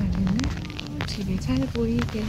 여기는 집이 잘 보이게.